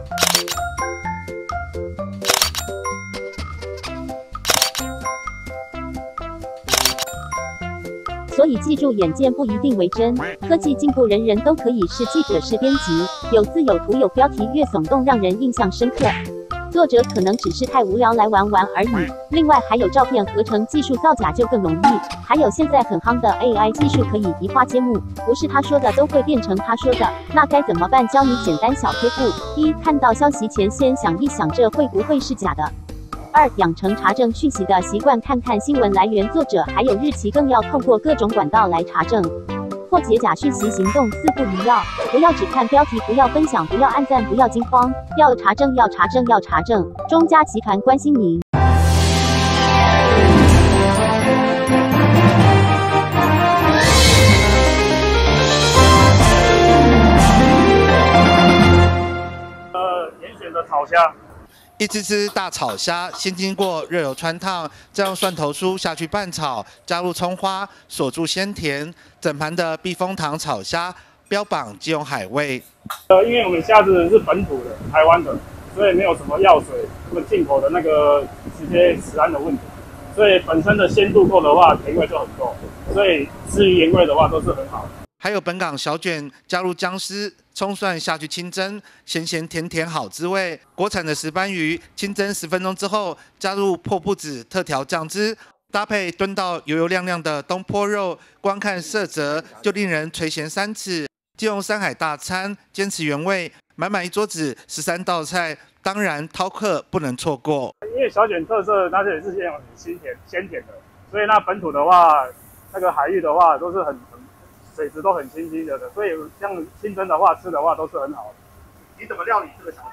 S28: 所以记住，眼见不一定为真。科技进步，人人都可以是记者、是编辑，有字有图有标题，越耸动让人印象深刻。作者可能只是太无聊来玩玩而已。另外还有照片合成技术造假就更容易。还有现在很夯的 AI 技术可以移花接木，不是他说的都会变成他说的，那该怎么办？教你简单小贴步：一、看到消息前先想一想这会不会是假的；二、养成查证讯息的习惯，看看新闻来源、作者还有日期，更要透过各种管道来查证。破解假讯息行动四不一要：不要只看标题，不要分享，不要按赞，不要惊慌，要查证，要查证，要查证。中嘉集团关心您。
S29: 呃，严选的炒虾。
S30: 一只只大炒虾，先经过热油穿烫，再用蒜头酥下去拌炒，加入葱花，锁住鲜甜。整盘的避风塘炒虾标榜即用海味。
S29: 呃，因为我们虾子是本土的，台湾的，所以没有什么药水，或进口的那个直接食安的问题，所以本身的鲜度够的话，甜味就很够，所以至于盐味的话都是很好。
S30: 还有本港小卷，加入姜丝、葱蒜下去清蒸，咸咸甜甜好滋味。国产的石斑鱼清蒸十分钟之后，加入破布子特调酱汁，搭配炖到油油亮亮的东坡肉，光看色泽就令人垂涎三尺。借用山海大餐，坚持原味，满满一桌子十三道菜，当然饕客不能错过。
S29: 因为小卷特色，它是也是这样很鲜甜鲜甜的，所以那本土的话，那个海域的话都是很。水质都很清晰的，所以像清蒸的话，吃的话都是很好的。
S31: 你怎么料理这个小卷？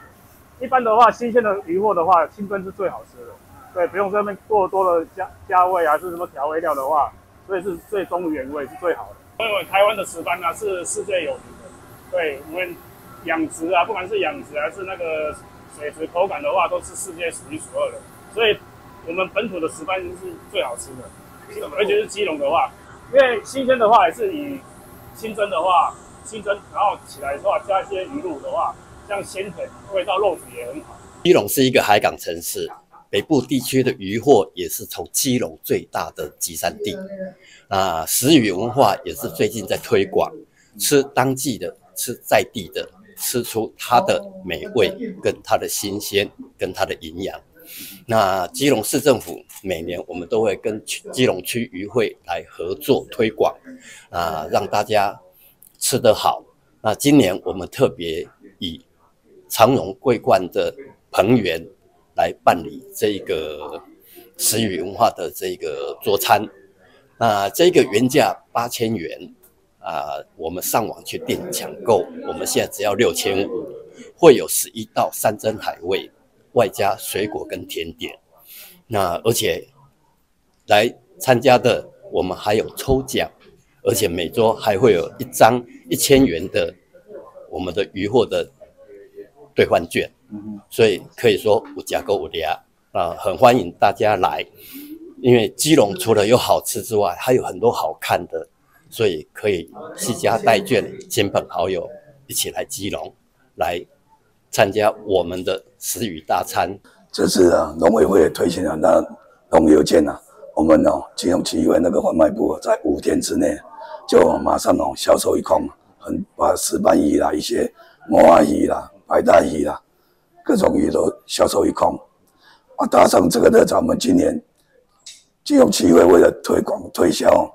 S29: 一般的话，新鲜的鱼货的话，清蒸是最好吃的。对，不用这边过多的加加味啊，是什么调味料的话，所以是最忠原味是最好的。因为台湾的石斑呢是世界有名的，对我们养殖啊，不管是养殖还是那个水质口感的话，都是世界数一数二的。所以我们本土的石斑是最好吃的，而且是基隆的话，因为新鲜的话也是以清蒸的话，清蒸然后起来的话加一些鱼露的话，像鲜粉，味道肉质也很好。
S32: 基隆是一个海港城市，北部地区的渔获也是从基隆最大的集散地。那，食鱼文化也是最近在推广，吃当季的，吃在地的，吃出它的美味、跟它的新鲜、跟它的营养。那基隆市政府每年我们都会跟基隆区渔会来合作推广，啊，让大家吃得好。那今年我们特别以长荣桂冠的彭园来办理这个食鱼文化的这个桌餐。那这个原价八千元啊，我们上网去订抢购，我们现在只要六千五，会有十一道山珍海味。外加水果跟甜点，那而且来参加的我们还有抽奖，而且每桌还会有一张一千元的我们的渔获的兑换券，所以可以说五加购五加啊，很欢迎大家来，因为基隆除了有好吃之外，还有很多好看的，所以可以惜家带眷，亲朋好友一起来基隆来。参加我们的词语大餐，
S33: 这次啊，农委会也推行啊，那农邮件啊，我们哦，金融区因为那个贩卖部在五天之内就马上哦销售一空，很把石斑鱼啦、一些摩阿鱼啦、白带鱼啦，各种鱼都销售一空。啊，搭上这个热潮，我们今年金融区会为了推广推销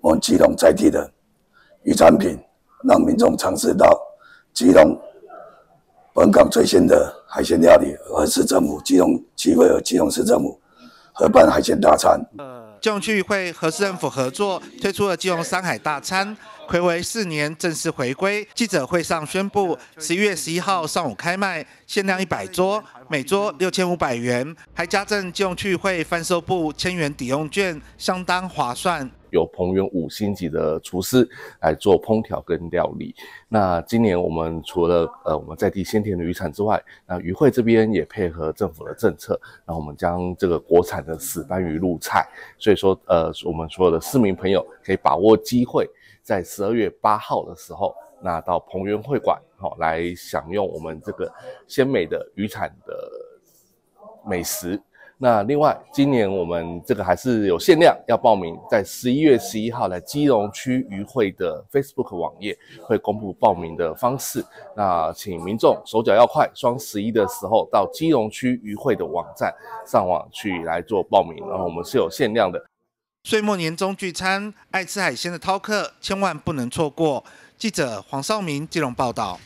S33: 我们基隆在地的鱼产品，让民众尝试到基隆。本港最新的海鲜料理，和市政府、基隆区会和基隆市政府合办海鲜大餐。
S30: 基隆区会和市政府合作推出了基隆山海大餐，暌违四年正式回归。记者会上宣布，十一月十一号上午开卖，限量一百桌，每桌六千五百元，还加赠基隆区会贩售部千元抵用券，相当划算。
S34: 有彭源五星级的厨师来做烹调跟料理。那今年我们除了呃我们在地鲜甜的渔产之外，那渔会这边也配合政府的政策，那我们将这个国产的死斑鱼入菜。所以说呃我们所有的市民朋友可以把握机会，在十二月八号的时候，那到彭源会馆好来享用我们这个鲜美的渔产的美食。那另外，今年我们这个还是有限量，要报名，在十一月十一号来基隆区渔会的 Facebook 网页会公布报名的方式。那请民众手脚要快，双十一的时候到基隆区渔会的网站上网去来做报名。然后我们是有限量的。
S30: 岁末年终聚餐，爱吃海鲜的饕客千万不能错过。记者黄少明基隆报道。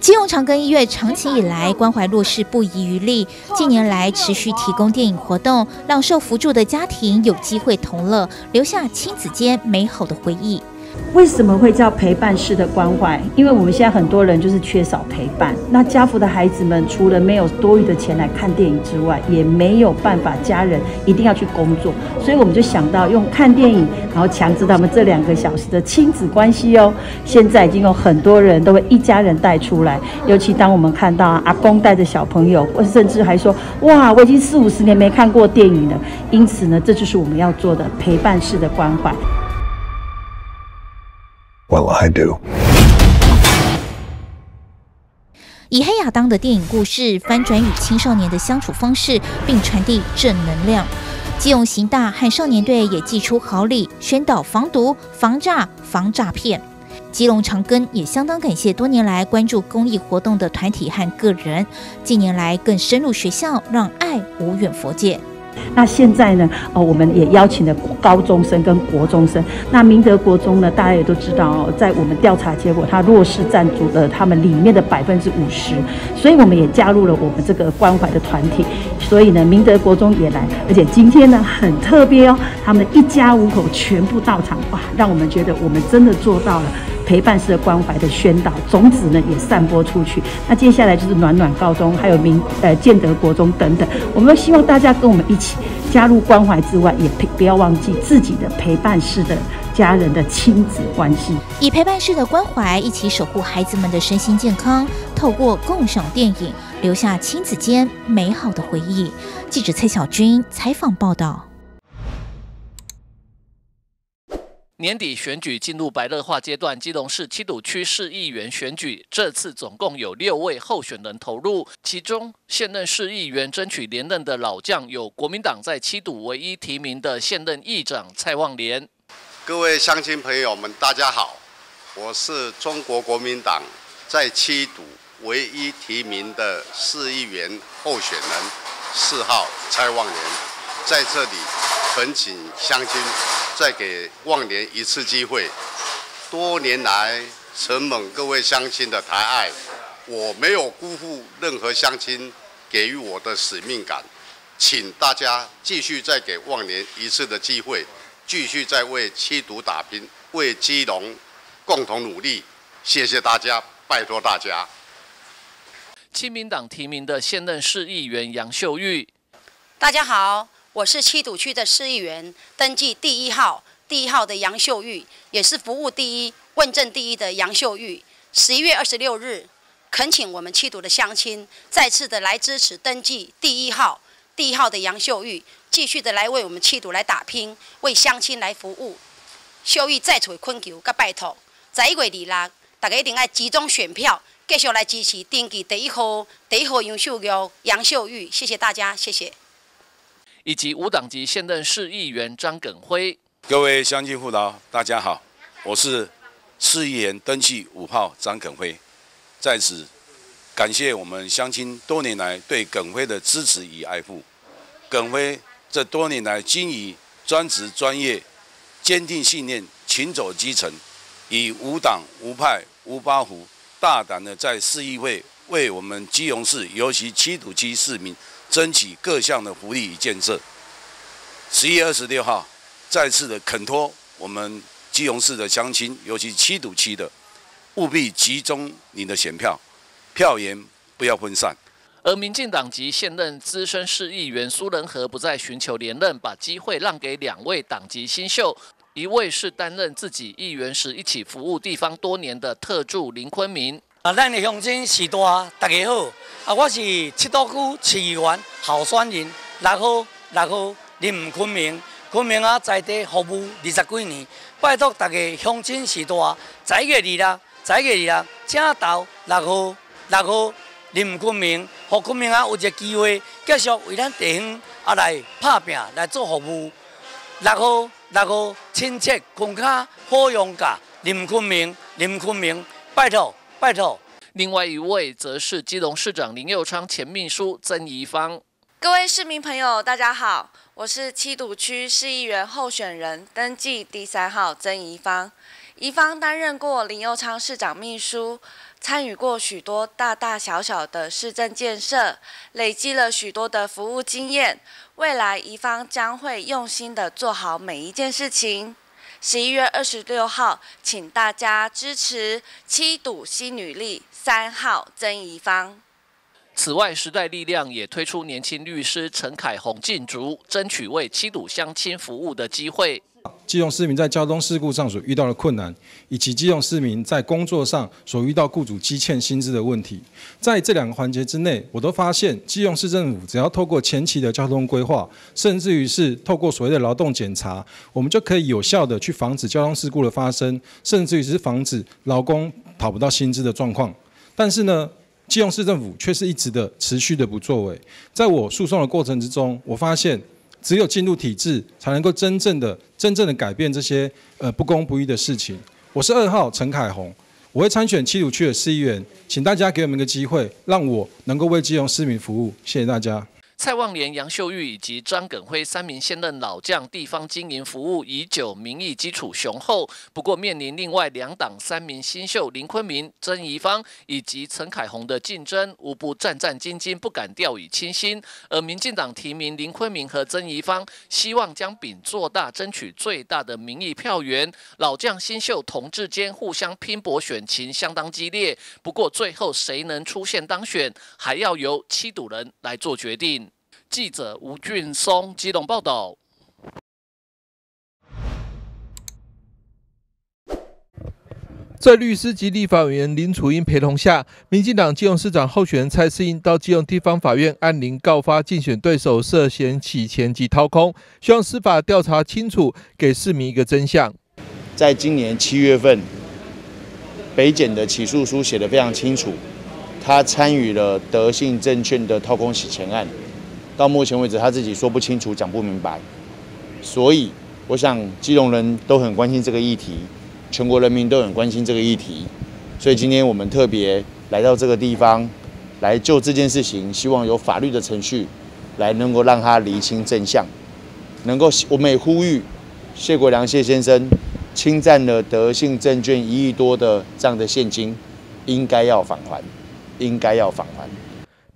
S35: 金融长庚医院长期以来关怀弱势不遗余力，近年来持续提供电影活动，让受扶助的家庭有机会同乐，留下亲子间美好的回忆。
S31: 为什么会叫陪伴式的关怀？因为我们现在很多人就是缺少陪伴。那家福的孩子们除了没有多余的钱来看电影之外，也没有办法，家人一定要去工作，所以我们就想到用看电影，然后强制他们这两个小时的亲子关系哦。现在已经有很多人都会一家人带出来，尤其当我们看到阿公带着小朋友，或甚至还说哇，我已经四五十年没看过电影了。因此呢，这就是我们要做的陪伴式的关怀。
S35: Well, I do. 以黑亚当的电影故事翻转与青少年的相处方式，并传递正能量。基隆刑大和少年队也寄出好礼，宣导防毒、防诈、防诈骗。基隆长庚也相当感谢多年来关注公益活动的团体和个人，近年来更深入学校，让爱无远佛界。
S31: 那现在呢？哦，我们也邀请了高中生跟国中生。那明德国中呢，大家也都知道哦，在我们调查结果，他弱势占足了他们里面的百分之五十，所以我们也加入了我们这个关怀的团体。所以呢，明德国中也来，而且今天呢很特别哦，他们一家五口全部到场，哇，让我们觉得我们真的做到了。陪伴式的关怀的宣导种子呢也散播出去。那接下来就是暖暖高中，还有明呃建德国中等等，我们希望大家跟我们一起加入关怀之外，也陪不要忘记自己的陪伴式的家人的亲子关系，
S35: 以陪伴式的关怀一起守护孩子们的身心健康。透过共赏电影，留下亲子间美好的回忆。记者蔡小军采访报道。
S36: 年底选举进入白热化阶段，基隆市七堵区市议员选举，这次总共有六位候选人投入，其中现任市议员争取连任的老将有国民党在七堵唯一提名的现任议长蔡旺莲。
S16: 各位乡亲朋友们，大家好，我是中国国民党在七堵唯一提名的市议员候选人四号蔡旺莲，在这里恳请乡亲。再给旺年一次机会。多年来承蒙各位乡亲的抬爱，我没有辜负任何乡亲给予我的使命感，请大家继续再给旺年一次的机会，继续再为七堵打拼，为基隆共同努力。谢谢大家，拜托大家。
S36: 亲民党提名的现任市议员杨秀玉，
S37: 大家好。我是七堵区的市议员，登记第一号，第一号的杨秀玉，也是服务第一、问政第一的杨秀玉。十一月二十六日，恳请我们七堵的乡亲再次的来支持登记第一号、第一号的杨秀玉，继续的来为我们七堵来打拼，为乡亲来服务。秀玉再次恳求，甲拜托，十一月二六，大家一定要集中选票，继续来支持登记第一号、第一号杨秀玉、杨秀玉。谢谢大家，谢谢。
S36: 以及无党籍现任市议员张耿辉，
S30: 各位乡亲父老，大家好，我是市议员登记五号张耿辉，在此感谢我们乡亲多年来对耿辉的支持与爱护。耿辉这多年来精于专职专业，坚定信念，勤走基层，以无党无派无八虎，大胆的在市议会为我们基隆市，尤其七堵区市民。争取各项的福利与建设。十一月二十六号，再次的恳托我们基隆市的乡亲，尤其七堵区的，务必集中你的选票，票源不要分散。
S36: 而民进党籍现任资深市议员苏仁和不再寻求连任，把机会让给两位党籍新秀，一位是担任自己议员时一起服务地方多年的特助林坤明。
S38: 啊，咱的乡亲时代，大家好。啊，我是七都区市议员候选人六号六号林坤明。坤明啊，在地服务二十几年，拜托大家乡亲时代，十一月二六，十月二六，请到六号六号林坤明，和坤明啊有一个机会，继续为咱地方啊来拍拼，来做服务。六号六号亲切空卡好用噶，林坤明林坤明，拜托。拜托。
S36: 另外一位则是基隆市长林佑昌前秘书曾怡芳。
S39: 各位市民朋友，大家好，我是七堵区市议员候选人，登记第三号曾怡芳。怡芳担任过林佑昌市长秘书，参与过许多大大小小的市政建设，累积了许多的服务经验。未来怡芳将会用心的做好每一件事情。十一月二十六号，请大家支持七堵新女力三号曾怡芳。
S36: 此外，时代力量也推出年轻律师陈凯宏进竹，争取为七堵相亲服务的机会。
S29: 基隆市民在交通事故上所遇到的困难，以及基隆市民在工作上所遇到雇主积欠薪资的问题，在这两个环节之内，我都发现基隆市政府只要透过前期的交通规划，甚至于是透过所谓的劳动检查，我们就可以有效的去防止交通事故的发生，甚至于是防止劳工讨不到薪资的状况。但是呢，基隆市政府却是一直的持续的不作为。在我诉讼的过程之中，我发现。只有进入体制，才能够真正的、真正的改变这些呃不公不义的事情。我是二号陈凯宏，我会参选七堵区的市议员，请大家给我们一个机会，让我能够为基隆市民服务。谢谢大家。
S36: 蔡旺莲、杨秀玉以及张耿辉三名现任老将，地方经营服务已久，民意基础雄厚。不过，面临另外两党三名新秀林坤明、曾怡芳以及陈凯红的竞争，无不战战兢兢，不敢掉以轻心。而民进党提名林坤明和曾怡芳，希望将饼做大，争取最大的民意票源。老将新秀同志间互相拼搏，选情相当激烈。不过，最后谁能出现当选，还要由七堵人来做决定。记者吴俊松基隆报道。
S35: 在律师及立法委员林楚英陪同下，民进党基隆市长候选人蔡世英到基隆地方法院按铃告发竞选对手涉嫌洗钱及掏空，希望司法调查清楚，给市民一个真相。
S40: 在今年七月份，北检的起诉书写得非常清楚，他参与了德信证券的掏空洗钱案，到目前为止他自己说不清楚、讲不明白，所以我想基隆人都很关心这个议题。全国人民都很关心这个议题，所以今天我们特别来到这个地方，来就这件事情，希望有法律的程序来能够让他厘清真相，能够我们也呼吁谢国良谢先生侵占了德信证券一亿多的这样的现金，应该要返还，应该要返还。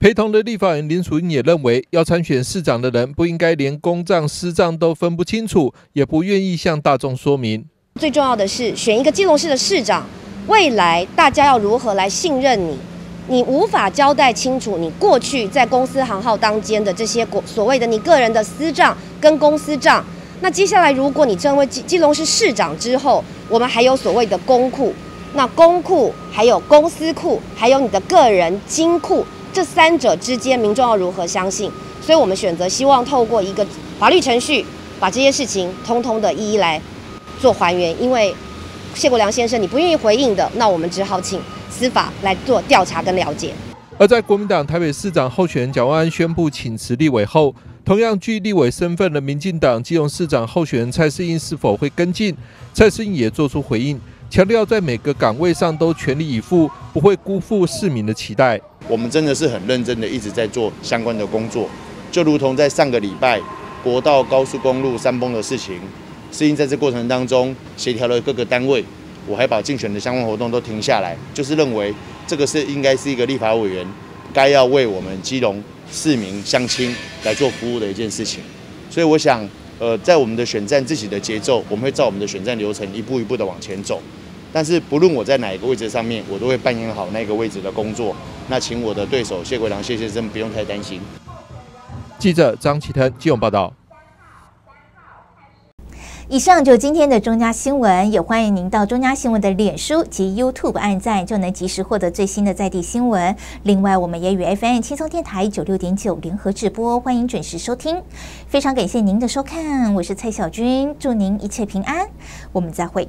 S35: 陪同的立法人林淑英也认为，要参选市长的人不应该连公账私账都分不清楚，也不愿意向大众说明。
S30: 最重要的是选一个基隆市的市长，未来大家要如何来信任你？你无法交代清楚你过去在公司行号当间的这些所谓的你个人的私账跟公司账。那接下来如果你成为基基隆市市长之后，我们还有所谓的公库，那公库还有公司库，还有你的个人金库，这三者之间民众要如何相信？所以我们选择希望透过一个法律程序，把这些事情通通的一一来。做还原，因为谢国良先生你不愿意回应的，那我们只好请司法来做调查跟了解。
S35: 而在国民党台北市长候选人蒋万安宣布请辞立委后，同样具立委身份的民进党基隆市长候选人蔡世英是否会跟进？蔡世英也做出回应，强调在每个岗位上都全力以赴，不会辜负市民的期待。
S40: 我们真的是很认真的一直在做相关的工作，就如同在上个礼拜国道高速公路山崩的事情。是因在这过程当中协调了各个单位，我还把竞选的相关活动都停下来，就是认为这个是应该是一个立法委员该要为我们基隆市民乡亲来做服务的一件事情。所以我想，呃，在我们的选战自己的节奏，我们会照我们的选战流程一步一步的往前走。但是不论我在哪一个位置上面，我都会扮演好那个位置的工作。那请我的对手谢国良谢先生不用太担心。
S35: 记者张启腾基隆报道。
S41: 以上就今天的中嘉新闻，也欢迎您到中嘉新闻的脸书及 YouTube 按赞，就能及时获得最新的在地新闻。另外，我们也与 FM 轻松电台九六点九联合直播，欢迎准时收听。非常感谢您的收看，我是蔡小军，祝您一切平安，我们再会。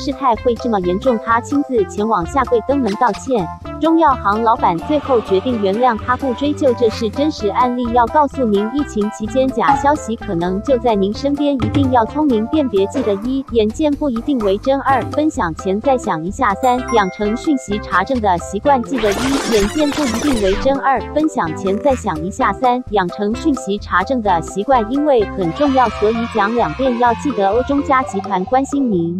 S28: 事态会这么严重，他亲自前往下跪登门道歉。中药行老板最后决定原谅他，不追究，这是真实案例。要告诉您，疫情期间假消息可能就在您身边，一定要聪明辨别。记得一，眼见不一定为真；二，分享前再想一下；三，养成讯息查证的习惯。记得一，眼见不一定为真；二，分享前再想一下；三，养成讯息查证的习惯，因为很重要，所以讲两遍。要记得，欧中嘉集团关心您。